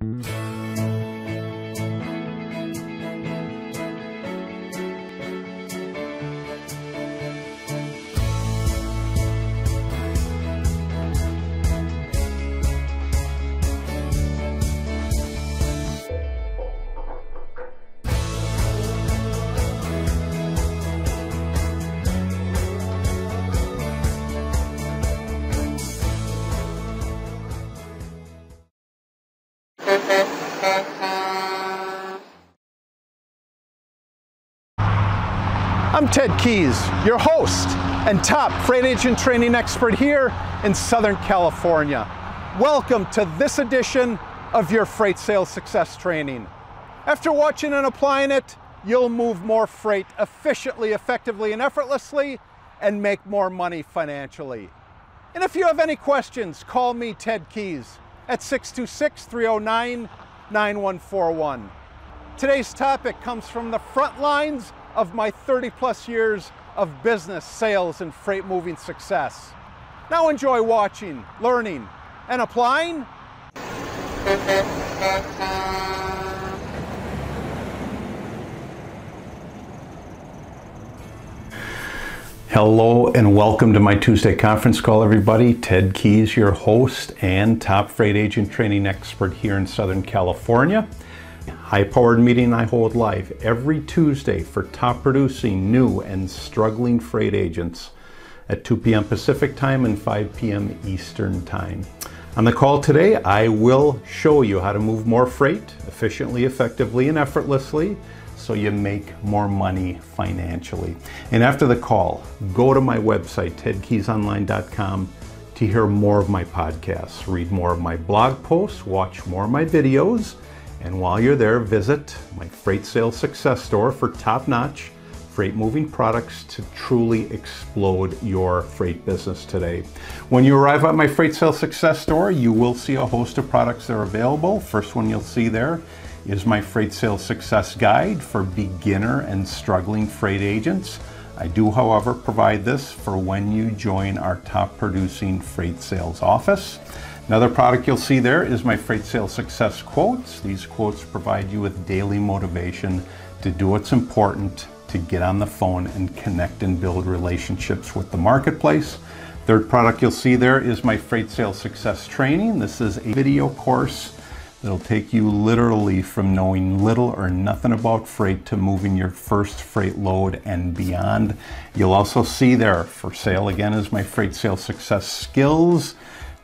Mm-hmm. I'm Ted Keyes, your host and top freight agent training expert here in Southern California. Welcome to this edition of your Freight Sales Success Training. After watching and applying it, you'll move more freight efficiently, effectively, and effortlessly and make more money financially. And if you have any questions, call me Ted Keyes at 626 309 9141. Today's topic comes from the front lines of my 30 plus years of business, sales, and freight moving success. Now enjoy watching, learning, and applying. Hello and welcome to my Tuesday conference call, everybody. Ted Keyes, your host and top freight agent training expert here in Southern California high-powered meeting I hold live every Tuesday for top producing new and struggling freight agents at 2 p.m. Pacific time and 5 p.m. Eastern time. On the call today, I will show you how to move more freight efficiently, effectively, and effortlessly so you make more money financially. And after the call, go to my website, tedkeyesonline.com to hear more of my podcasts, read more of my blog posts, watch more of my videos, and while you're there, visit my Freight Sales Success Store for top-notch freight moving products to truly explode your freight business today. When you arrive at my Freight Sales Success Store, you will see a host of products that are available. First one you'll see there is my Freight Sales Success Guide for beginner and struggling freight agents. I do, however, provide this for when you join our top producing freight sales office. Another product you'll see there is my Freight Sales Success Quotes. These quotes provide you with daily motivation to do what's important, to get on the phone and connect and build relationships with the marketplace. Third product you'll see there is my Freight Sales Success Training. This is a video course that'll take you literally from knowing little or nothing about freight to moving your first freight load and beyond. You'll also see there for sale again is my Freight Sales Success Skills.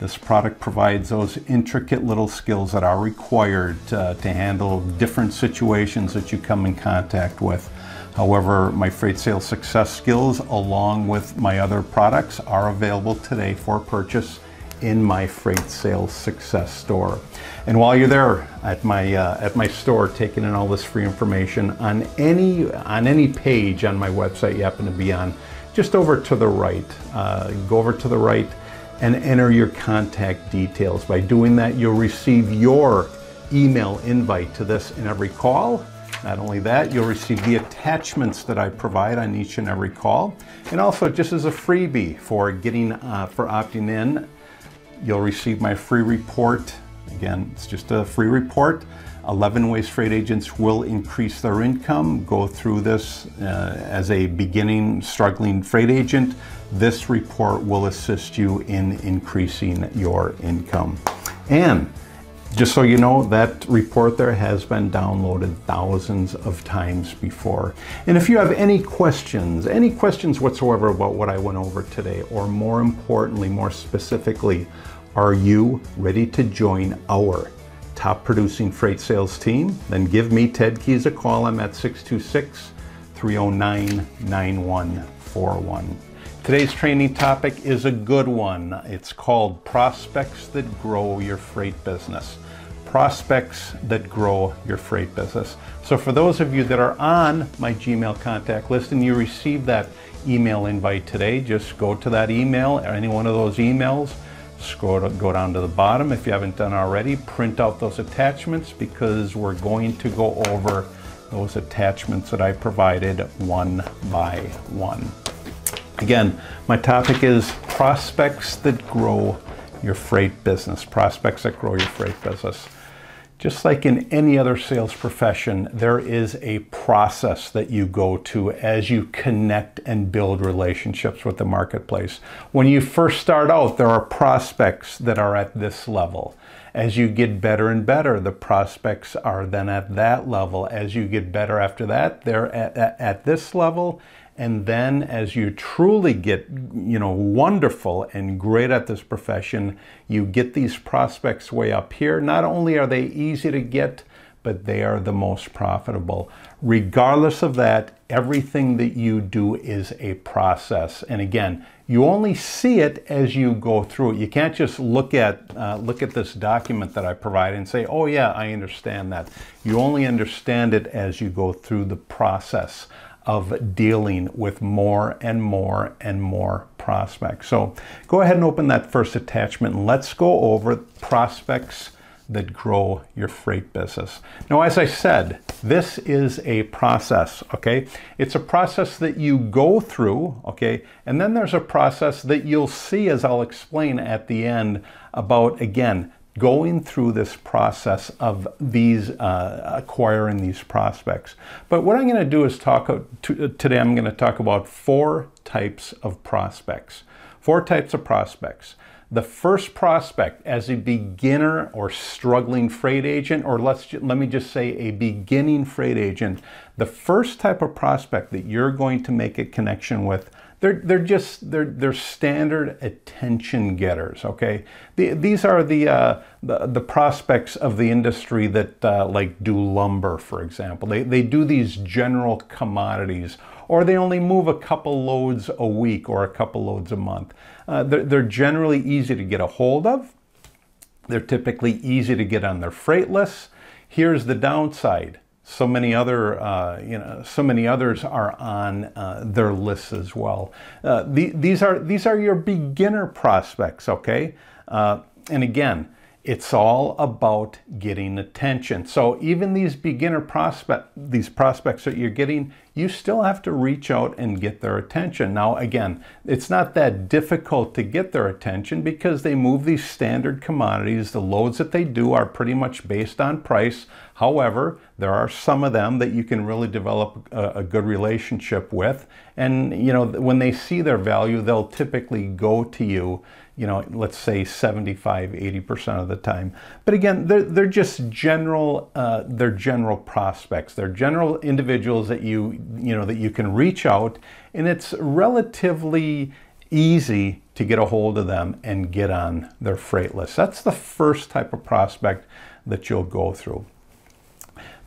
This product provides those intricate little skills that are required uh, to handle different situations that you come in contact with. However, my freight sales success skills along with my other products are available today for purchase in my freight sales success store. And while you're there at my uh, at my store taking in all this free information on any on any page on my website you happen to be on, just over to the right, uh, go over to the right and enter your contact details. By doing that, you'll receive your email invite to this in every call. Not only that, you'll receive the attachments that I provide on each and every call. And also just as a freebie for getting, uh, for opting in, you'll receive my free report. Again, it's just a free report. 11 ways freight agents will increase their income. Go through this uh, as a beginning struggling freight agent this report will assist you in increasing your income. And just so you know, that report there has been downloaded thousands of times before. And if you have any questions, any questions whatsoever about what I went over today, or more importantly, more specifically, are you ready to join our top producing freight sales team? Then give me Ted Keyes a call. I'm at 626 309 9141. Today's training topic is a good one. It's called Prospects That Grow Your Freight Business. Prospects that grow your freight business. So, for those of you that are on my Gmail contact list and you received that email invite today, just go to that email or any one of those emails, scroll to, go down to the bottom if you haven't done already, print out those attachments because we're going to go over those attachments that I provided one by one. Again, my topic is prospects that grow your freight business. Prospects that grow your freight business. Just like in any other sales profession, there is a process that you go to as you connect and build relationships with the marketplace. When you first start out, there are prospects that are at this level. As you get better and better, the prospects are then at that level. As you get better after that, they're at, at, at this level and then as you truly get, you know, wonderful and great at this profession, you get these prospects way up here. Not only are they easy to get, but they are the most profitable. Regardless of that, everything that you do is a process. And again, you only see it as you go through it. You can't just look at uh, look at this document that I provide and say, "Oh yeah, I understand that." You only understand it as you go through the process of dealing with more and more and more prospects. So go ahead and open that first attachment and let's go over prospects that grow your freight business. Now, as I said, this is a process, okay? It's a process that you go through, okay? And then there's a process that you'll see, as I'll explain at the end, about, again, going through this process of these uh, acquiring these prospects. But what I'm going to do is talk to, today. I'm going to talk about four types of prospects. Four types of prospects. The first prospect as a beginner or struggling freight agent, or let's let me just say a beginning freight agent, the first type of prospect that you're going to make a connection with they're, they're just, they're, they're standard attention getters, okay? The, these are the, uh, the, the, prospects of the industry that uh, like do lumber, for example. They, they do these general commodities or they only move a couple loads a week or a couple loads a month. Uh, they're, they're generally easy to get a hold of. They're typically easy to get on their freight lists. Here's the downside so many other uh, you know so many others are on uh, their lists as well. Uh, the, these are these are your beginner prospects, okay? Uh, and again, it's all about getting attention. So even these beginner prospect, these prospects that you're getting, you still have to reach out and get their attention. Now, again, it's not that difficult to get their attention because they move these standard commodities. The loads that they do are pretty much based on price. However, there are some of them that you can really develop a, a good relationship with. And, you know, when they see their value, they'll typically go to you you know, let's say 75, 80% of the time. But again, they're, they're just general, uh, they're general prospects. They're general individuals that you, you know, that you can reach out and it's relatively easy to get a hold of them and get on their freight list. That's the first type of prospect that you'll go through.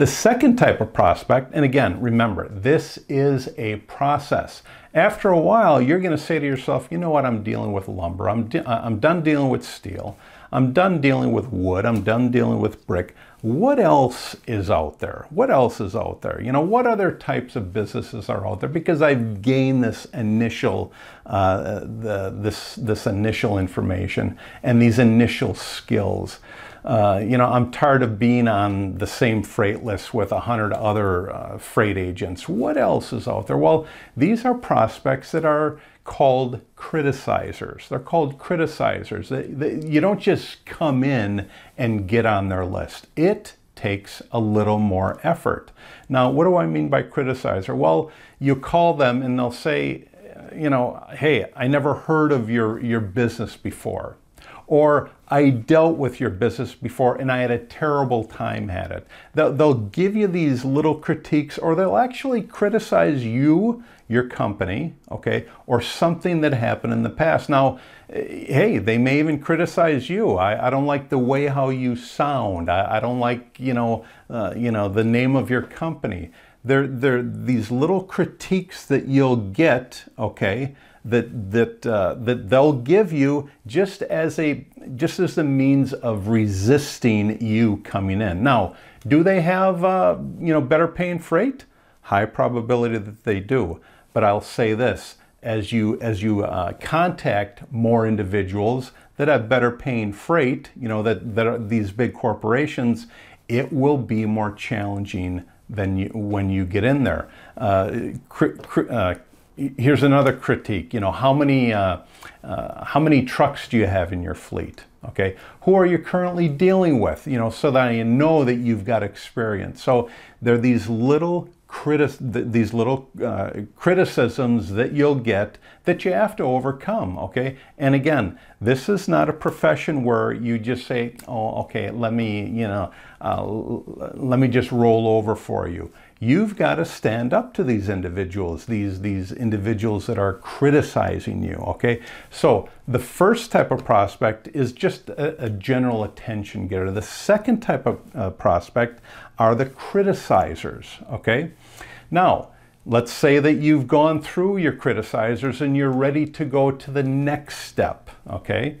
The second type of prospect, and again, remember, this is a process. After a while, you're going to say to yourself, you know what, I'm dealing with lumber. I'm, I'm done dealing with steel. I'm done dealing with wood. I'm done dealing with brick. What else is out there? What else is out there? You know, what other types of businesses are out there? Because I've gained this initial, uh, the, this, this initial information and these initial skills. Uh, you know, I'm tired of being on the same freight list with a hundred other uh, freight agents. What else is out there? Well, these are prospects that are called criticizers. They're called criticizers. They, they, you don't just come in and get on their list. It takes a little more effort. Now, what do I mean by criticizer? Well, you call them and they'll say, you know, hey, I never heard of your, your business before. Or I dealt with your business before and I had a terrible time at it. They'll, give you these little critiques or they'll actually criticize you, your company, okay, or something that happened in the past. Now, eh, hey, they may even criticize you. I, I don't like the way how you sound. I, I don't like, you know, uh, you know, the name of your company. They're, they're these little critiques that you'll get, okay, that that uh, that they'll give you just as a just as a means of resisting you coming in. Now, do they have uh, you know better paying freight? High probability that they do. But I'll say this: as you as you uh, contact more individuals that have better paying freight, you know that that are these big corporations, it will be more challenging than you, when you get in there. Uh, cr- cr- uh, here's another critique. You know, how many uh, uh, how many trucks do you have in your fleet? Okay, who are you currently dealing with? You know, so that you know that you've got experience. So there are these little critis- these little uh, criticisms that you'll get that you have to overcome. Okay, and again, this is not a profession where you just say, "Oh, okay, let me, you know, uh, let me just roll over for you." You've got to stand up to these individuals, these, these individuals that are criticizing you, okay? So the first type of prospect is just a, a general attention getter. The second type of uh, prospect are the criticizers, okay? Now, let's say that you've gone through your criticizers and you're ready to go to the next step, okay?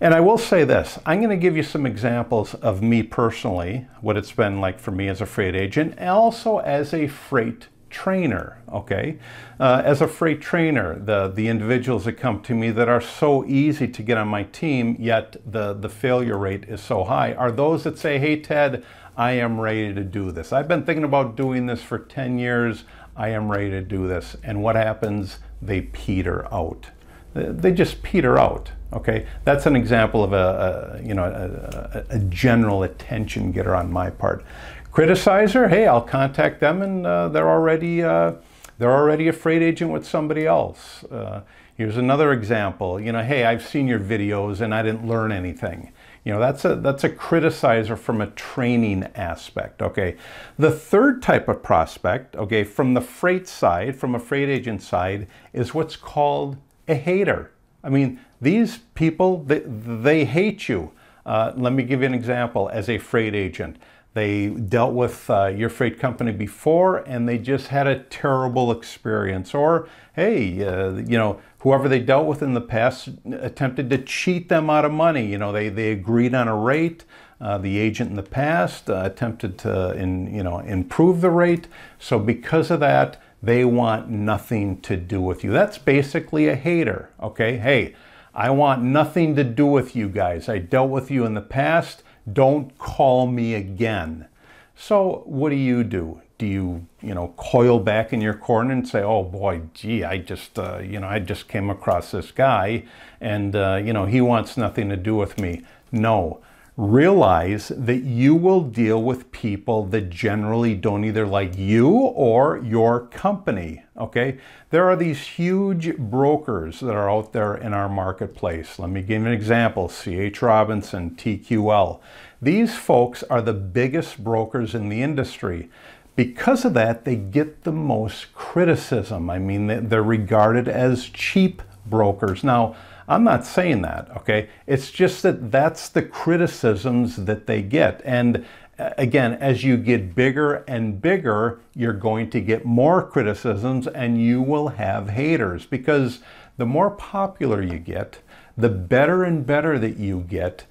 And I will say this I'm going to give you some examples of me personally, what it's been like for me as a freight agent, also as a freight trainer. Okay, uh, as a freight trainer, the the individuals that come to me that are so easy to get on my team, yet the the failure rate is so high, are those that say, "Hey, Ted, I am ready to do this. I've been thinking about doing this for 10 years. I am ready to do this." And what happens? They peter out. They just peter out. Okay, that's an example of a, a you know a, a, general attention getter on my part. Criticizer, hey, I'll contact them, and uh, they're already uh, they're already a freight agent with somebody else. Uh, here's another example. You know, hey, I've seen your videos and I didn't learn anything. You know, that's a that's a criticizer from a training aspect. Okay, the third type of prospect, okay, from the freight side, from a freight agent side, is what's called a hater. I mean, these people, they, they hate you. Uh, let me give you an example as a freight agent. They dealt with uh, your freight company before and they just had a terrible experience. Or, hey, uh, you know, whoever they dealt with in the past attempted to cheat them out of money. You know, they, they agreed on a rate. Uh, the agent in the past uh, attempted to in, you know, improve the rate. So because of that, they want nothing to do with you. That's basically a hater, okay? Hey, I want nothing to do with you guys. I dealt with you in the past. Don't call me again. So what do you do? Do you, you know, coil back in your corner and say, "Oh boy, gee, I just, uh, you know, I just came across this guy, and uh, you know, he wants nothing to do with me." No, realize that you will deal with people that generally don't either like you or your company. Okay, there are these huge brokers that are out there in our marketplace. Let me give an example C.H. Robinson, TQL. These folks are the biggest brokers in the industry. Because of that, they get the most criticism. I mean, they're regarded as cheap brokers. Now, I'm not saying that, okay? It's just that that's the criticisms that they get. And uh, again, as you get bigger and bigger, you're going to get more criticisms and you will have haters because the more popular you get, the better and better that you get,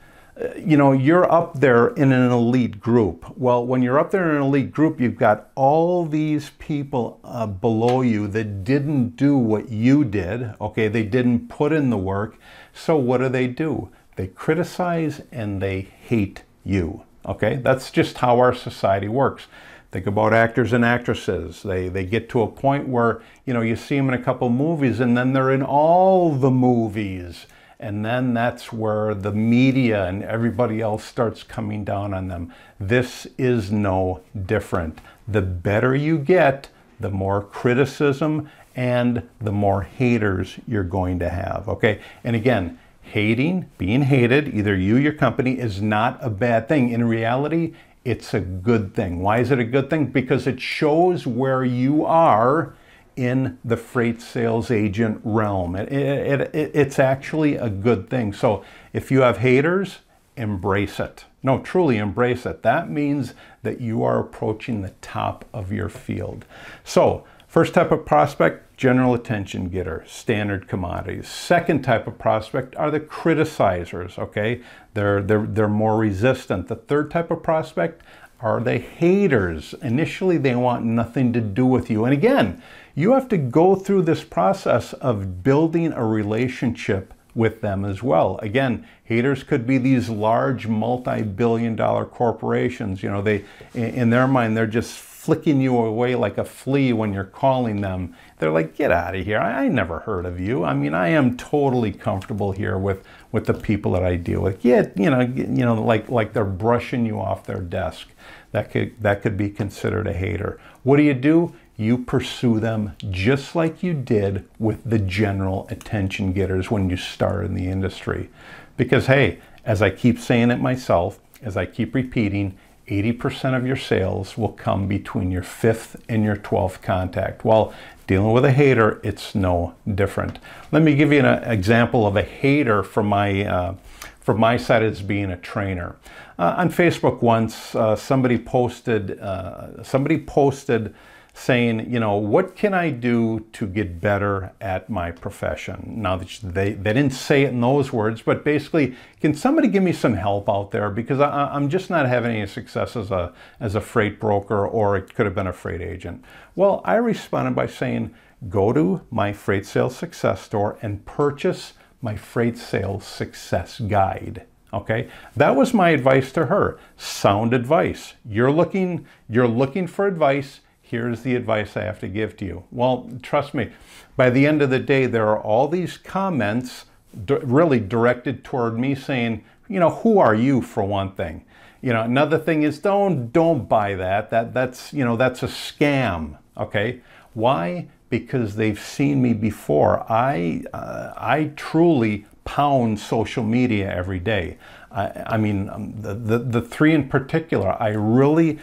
you know, you're up there in an elite group. Well, when you're up there in an elite group, you've got all these people uh, below you that didn't do what you did. Okay, they didn't put in the work. So what do they do? They criticize and they hate you. Okay, that's just how our society works. Think about actors and actresses. They, they get to a point where, you know, you see them in a couple movies and then they're in all the movies and then that's where the media and everybody else starts coming down on them. This is no different. The better you get, the more criticism and the more haters you're going to have. Okay, and again, hating, being hated, either you, your company, is not a bad thing. In reality, it's a good thing. Why is it a good thing? Because it shows where you are in the freight sales agent realm. It, it, it, it's actually a good thing. So if you have haters, embrace it. No, truly embrace it. That means that you are approaching the top of your field. So, first type of prospect, general attention getter, standard commodities. Second type of prospect are the criticizers, okay? They're, they're, they're more resistant. The third type of prospect are the haters. Initially, they want nothing to do with you. And again, you have to go through this process of building a relationship with them as well. Again, haters could be these large multi-billion dollar corporations. You know, they in their mind they're just flicking you away like a flea when you're calling them. They're like, get out of here. I, I never heard of you. I mean, I am totally comfortable here with, with the people that I deal with. Yeah, you know, you know, like, like they're brushing you off their desk. That could, that could be considered a hater. What do you do? You pursue them just like you did with the general attention getters when you start in the industry. Because, hey, as I keep saying it myself, as I keep repeating, 80% of your sales will come between your fifth and your 12th contact. Well, dealing with a hater, it's no different. Let me give you an example of a hater from my, uh, from my side as being a trainer. Uh, on Facebook once, uh, somebody posted, uh, somebody posted saying, you know, what can I do to get better at my profession? Now, they, they didn't say it in those words, but basically, can somebody give me some help out there? Because I, am just not having any success as a, as a freight broker, or it could have been a freight agent. Well, I responded by saying, go to my Freight Sales Success store and purchase my Freight Sales Success Guide. Okay, that was my advice to her. Sound advice. You're looking, you're looking for advice here's the advice I have to give to you. Well, trust me, by the end of the day, there are all these comments really directed toward me saying, you know, who are you for one thing? You know, another thing is don't don't buy that. That that's, you know, that's a scam, okay? Why? Because they've seen me before. I uh, I truly pound social media every day. I, I mean, um, the, the, the three in particular, I really,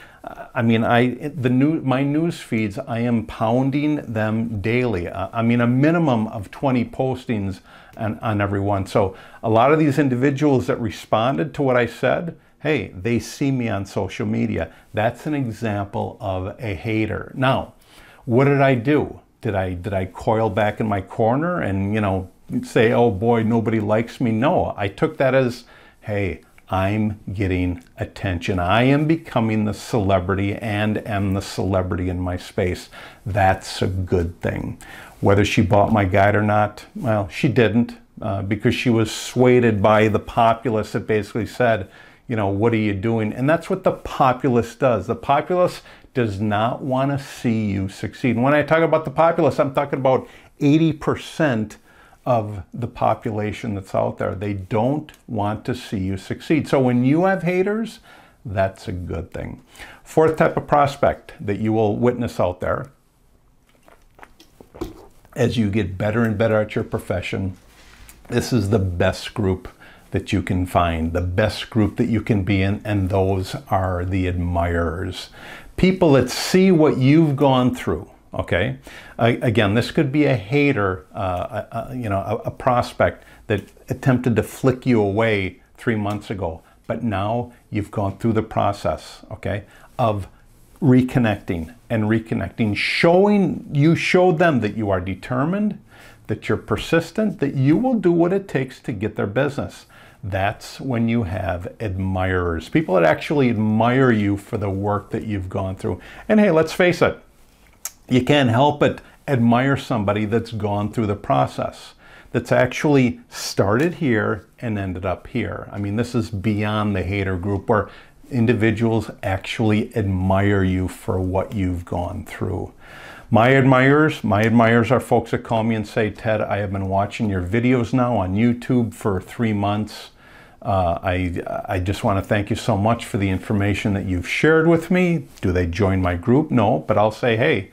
I mean, I the new my news feeds, I am pounding them daily. Uh, I mean, a minimum of 20 postings on, on every one. So a lot of these individuals that responded to what I said, hey, they see me on social media. That's an example of a hater. Now, what did I do? Did I did I coil back in my corner and you know say, oh boy, nobody likes me? No, I took that as hey, I'm getting attention. I am becoming the celebrity and am the celebrity in my space. That's a good thing. Whether she bought my guide or not, well, she didn't uh, because she was swayed by the populace that basically said, you know, what are you doing? And that's what the populace does. The populace does not want to see you succeed. And when I talk about the populace, I'm talking about 80% of the population that's out there. They don't want to see you succeed. So when you have haters, that's a good thing. Fourth type of prospect that you will witness out there as you get better and better at your profession, this is the best group that you can find, the best group that you can be in, and those are the admirers. People that see what you've gone through, Okay, uh, again, this could be a hater, uh, a, you know, a, a, prospect that attempted to flick you away three months ago, but now you've gone through the process, okay, of reconnecting and reconnecting, showing you showed them that you are determined, that you're persistent, that you will do what it takes to get their business. That's when you have admirers, people that actually admire you for the work that you've gone through. And hey, let's face it, you can't help but admire somebody that's gone through the process, that's actually started here and ended up here. I mean, this is beyond the hater group where individuals actually admire you for what you've gone through. My admirers, my admirers are folks that call me and say, Ted, I have been watching your videos now on YouTube for three months. Uh, I, I just want to thank you so much for the information that you've shared with me. Do they join my group? No, but I'll say, hey,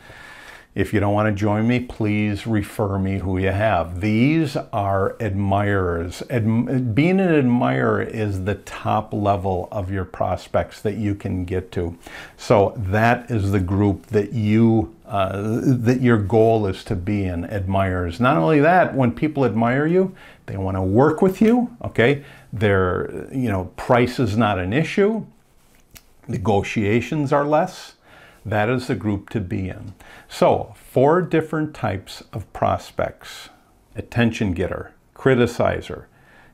if you don't want to join me, please refer me who you have. These are admirers. Ad being an admirer is the top level of your prospects that you can get to. So that is the group that you uh, that your goal is to be in admirers. Not only that, when people admire you, they want to work with you. Okay, their you know price is not an issue. Negotiations are less that is the group to be in. So, four different types of prospects attention getter, criticizer,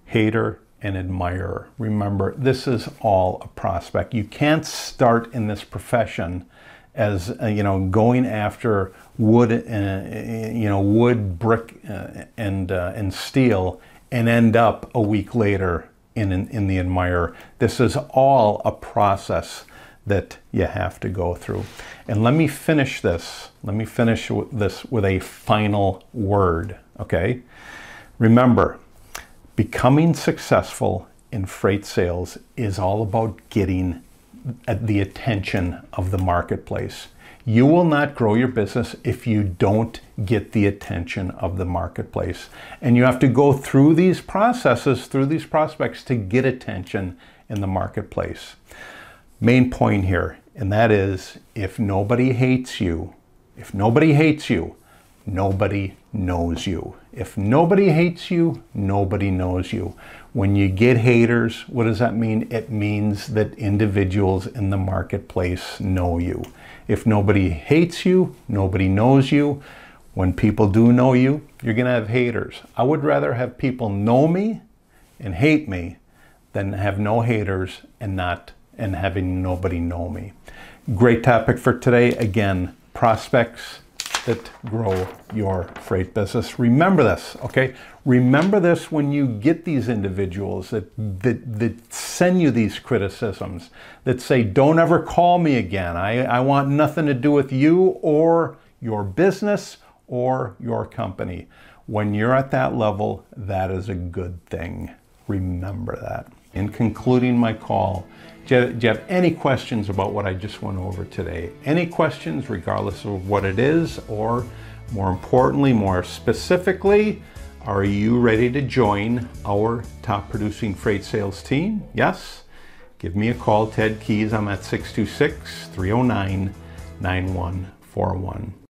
hater, and admirer. Remember, this is all a prospect. You can't start in this profession as uh, you know going after wood, uh, you know wood, brick, uh, and uh, and steel, and end up a week later in, in in the admirer. This is all a process that you have to go through. And let me finish this. Let me finish this with a final word, okay? Remember, becoming successful in freight sales is all about getting the attention of the marketplace. You will not grow your business if you don't get the attention of the marketplace. And you have to go through these processes, through these prospects to get attention in the marketplace. Main point here, and that is if nobody hates you, if nobody hates you, nobody knows you. If nobody hates you, nobody knows you. When you get haters, what does that mean? It means that individuals in the marketplace know you. If nobody hates you, nobody knows you. When people do know you, you're going to have haters. I would rather have people know me and hate me than have no haters and not and having nobody know me. Great topic for today. Again, prospects that grow your freight business. Remember this, okay? Remember this when you get these individuals that, that, that send you these criticisms, that say, don't ever call me again. I, I want nothing to do with you or your business or your company. When you're at that level, that is a good thing. Remember that. In concluding my call, do you have any questions about what I just went over today? Any questions, regardless of what it is, or more importantly, more specifically, are you ready to join our top producing freight sales team? Yes? Give me a call, Ted Keyes. I'm at 626 309 9141.